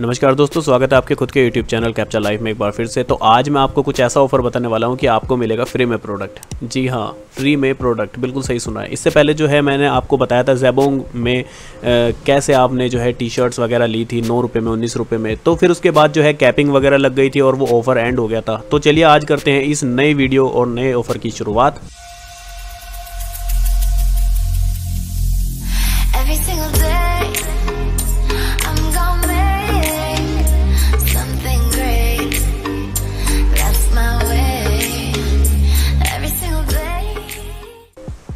नमस्कार दोस्तों स्वागत है आपके खुद के YouTube चैनल कैप्चा लाइफ में एक बार फिर से। तो आज मैं आपको कुछ ऐसा ऑफ़र बताने वाला हूँ कि आपको मिलेगा फ्री में प्रोडक्ट जी हाँ फ्री में प्रोडक्ट बिल्कुल सही सुना है। इससे पहले जो है मैंने आपको बताया था जेबोंग में आ, कैसे आपने जो है टी शर्ट्स वगैरह ली थी नौ रुपये में उन्नीस रुपये में। तो फिर उसके बाद जो है कैपिंग वगैरह लग गई थी और वो ऑफ़र एंड हो गया था। तो चलिए आज करते हैं इस नए वीडियो और नए ऑफ़र की शुरुआत।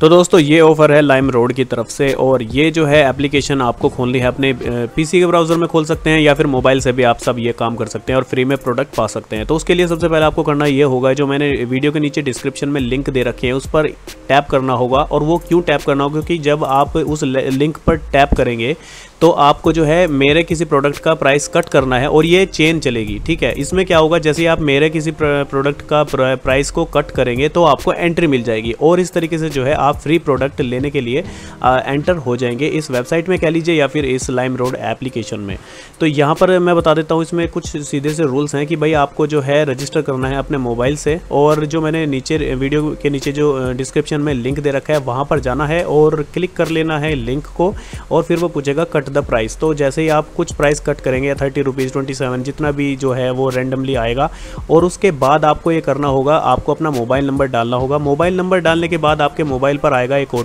तो दोस्तों, ये ऑफ़र है लाइम रोड की तरफ़ से और ये जो है एप्लीकेशन आपको खोलनी है, अपने पीसी के ब्राउज़र में खोल सकते हैं या फिर मोबाइल से भी आप सब ये काम कर सकते हैं और फ्री में प्रोडक्ट पा सकते हैं। तो उसके लिए सबसे पहले आपको करना ये होगा, जो मैंने वीडियो के नीचे डिस्क्रिप्शन में लिंक दे रखे हैं, उस पर टैप करना होगा और वो क्यों टैप करना होगा? क्योंकि जब आप उस लिंक पर टैप करेंगे तो आपको जो है मेरे किसी प्रोडक्ट का प्राइस कट करना है और ये चेन चलेगी ठीक है? इसमें क्या होगा जैसे आप मेरे किसी प्रोडक्ट का प्राइस को कट करेंगे तो आपको एंट्री मिल जाएगी और इस तरीके से जो है आप फ्री प्रोडक्ट लेने के लिए आ, एंटर हो जाएँगे इस वेबसाइट में कह लीजिए या फिर इस लाइम रोड एप्लीकेशन में। तो यहाँ पर मैं बता देता हूँ इसमें कुछ सीधे से रूल्स हैं कि भाई आपको जो है रजिस्टर करना है अपने मोबाइल से और जो मैंने नीचे वीडियो के नीचे जो डिस्क्रिप्शन में लिंक दे रखा है वहाँ पर जाना है और क्लिक कर लेना है लिंक को और फिर वो पूछेगा कट द प्राइस तो जैसे ही आप कुछ प्राइस कट करेंगे थर्टी रुपीज़ ट्वेंटी सेवन जितना भी जो है वो रेंडमली आएगा, और उसके बाद आपको ये करना होगा, आपको अपना मोबाइल नंबर डालना होगा। मोबाइल नंबर डालने के बाद आपके मोबाइल पर आएगा एक ओ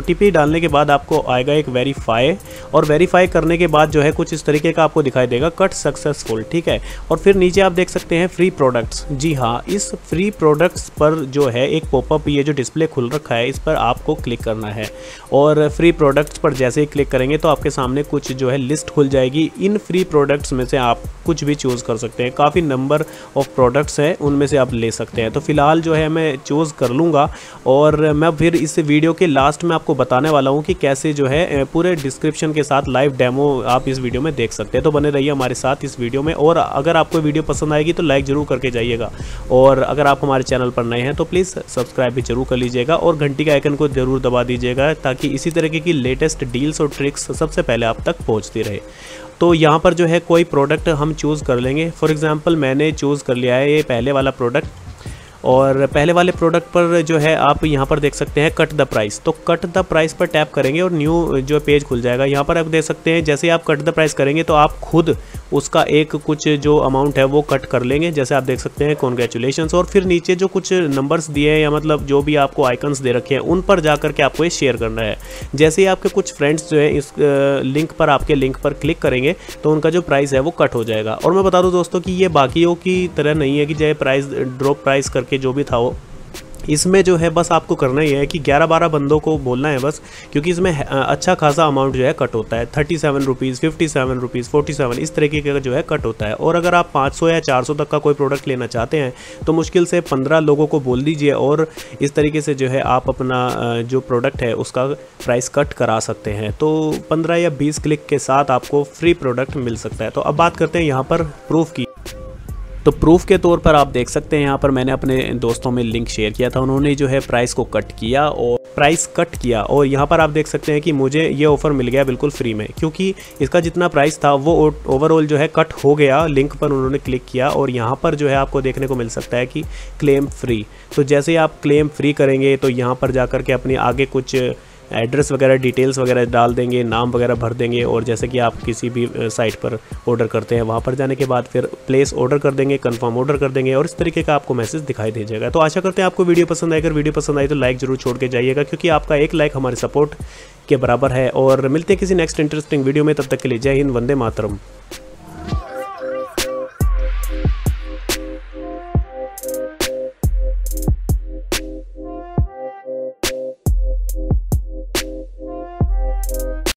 टी डालने के बाद आपको आएगा एक वेरीफाई और वेरीफाई करने के बाद जो है कुछ इस तरीके का आपको दिखाई देगा कट सक्सेसफुल ठीक है? और फिर नीचे आप देख सकते हैं फ्री प्रोडक्ट्स जी हाँ इस फ्री प्रोडक्ट्स पर जो है एक पॉपअप ये जो डिस्प्ले खुल रखा है, इस पर आपको क्लिक करना है। और फ्री प्रोडक्ट्स पर जैसे ही क्लिक करेंगे तो आपके सामने कुछ जो है लिस्ट खुल जाएगी। इन फ्री प्रोडक्ट्स में से आप कुछ भी चूज़ कर सकते हैं। काफ़ी नंबर ऑफ़ प्रोडक्ट्स हैं, उनमें से आप ले सकते हैं। तो फ़िलहाल जो है मैं चूज़ कर लूँगा और मैं फिर इस वीडियो के लास्ट में आपको बताने वाला हूँ कि कैसे जो है पूरे डिस्क्रिप्शन के साथ लाइव डेमो आप इस वीडियो में देख सकते हैं। तो बने रहिए हमारे साथ इस वीडियो में और अगर आपको वीडियो पसंद आएगी तो लाइक ज़रूर करके जाइएगा। और अगर आप हमारे चैनल पर नए हैं तो प्लीज़ सब्सक्राइब भी ज़रूर कर लीजिएगा और घंटी के आइकन को ज़रूर दबा दीजिएगा ताकि इसी तरीके की लेटेस्ट डील्स और ट्रिक्स सबसे पहले आप तक पहुँचती रहे। तो यहाँ पर जो है कोई प्रोडक्ट हम चूज़ कर लेंगे। फॉर एग्ज़ाम्पल मैंने चूज़ कर लिया है ये पहले वाला प्रोडक्ट और पहले वाले प्रोडक्ट पर जो है आप यहाँ पर देख सकते हैं कट द प्राइस तो कट द प्राइस पर टैप करेंगे और न्यू जो पेज खुल जाएगा। यहाँ पर आप देख सकते हैं, जैसे आप कट द प्राइस करेंगे तो आप खुद उसका एक कुछ जो अमाउंट है वो कट कर लेंगे। जैसे आप देख सकते हैं कॉन्ग्रेचुलेशन और फिर नीचे जो कुछ नंबर्स दिए हैं या मतलब जो भी आपको आइकन्स दे रखे हैं, उन पर जा करके आपको ये शेयर करना है। जैसे ही आपके कुछ फ्रेंड्स जो है, इस लिंक पर, आपके लिंक पर क्लिक करेंगे तो उनका जो प्राइस है वो कट हो जाएगा। और मैं बता दूँ दोस्तों कि ये बाकियों की तरह नहीं है कि चाहे प्राइस ड्रॉप प्राइस करके जो भी था वो। इसमें जो है, बस आपको करना ही है कि 11-12 बंदों को बोलना है बस, क्योंकि इसमें अच्छा खासा अमाउंट जो है कट होता है। Thirty seven rupees fifty seven rupees forty seven इस तरीके का जो है कट होता है। और अगर आप 500 या 400 तक का कोई प्रोडक्ट लेना चाहते हैं तो मुश्किल से 15 लोगों को बोल दीजिए और इस तरीके से जो है आप अपना जो प्रोडक्ट है उसका प्राइस कट करा सकते हैं। तो पंद्रह या बीस क्लिक के साथ आपको फ्री प्रोडक्ट मिल सकता है। तो अब बात करते हैं यहाँ पर प्रूफ की। तो प्रूफ के तौर पर आप देख सकते हैं, यहाँ पर मैंने अपने दोस्तों में लिंक शेयर किया था, उन्होंने जो है प्राइस को कट किया और प्राइस कट किया। और यहाँ पर आप देख सकते हैं कि मुझे ये ऑफ़र मिल गया बिल्कुल फ्री में, क्योंकि इसका जितना प्राइस था, वो ओवरऑल जो है कट हो गया लिंक पर उन्होंने क्लिक किया और यहाँ पर जो है आपको देखने को मिल सकता है कि क्लेम फ्री तो जैसे ही आप क्लेम फ्री करेंगे तो यहाँ पर जा के अपने आगे कुछ एड्रेस वगैरह डिटेल्स वगैरह डाल देंगे, नाम वगैरह भर देंगे और जैसे कि आप किसी भी साइट पर ऑर्डर करते हैं, वहाँ पर जाने के बाद फिर प्लेस ऑर्डर कर देंगे कन्फर्म ऑर्डर कर देंगे और इस तरीके का आपको मैसेज दिखाई दे जाएगा तो आशा करते हैं आपको वीडियो पसंद आएगा वीडियो पसंद आई तो लाइक ज़रूर छोड़ के जाइएगा क्योंकि आपका एक लाइक हमारे सपोर्ट के बराबर है और मिलते हैं किसी नेक्स्ट इंटरेस्टिंग वीडियो में। तब तक के लिए जय हिंद, वंदे मातरम।